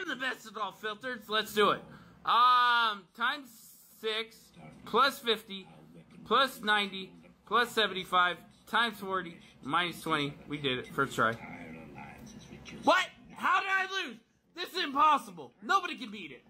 am the best at all filters. Let's do it. Um, times 6 plus 50 plus 90 plus 75 times 40 minus 20. We did it. First try. What? How did I lose? This is impossible. Nobody can beat it.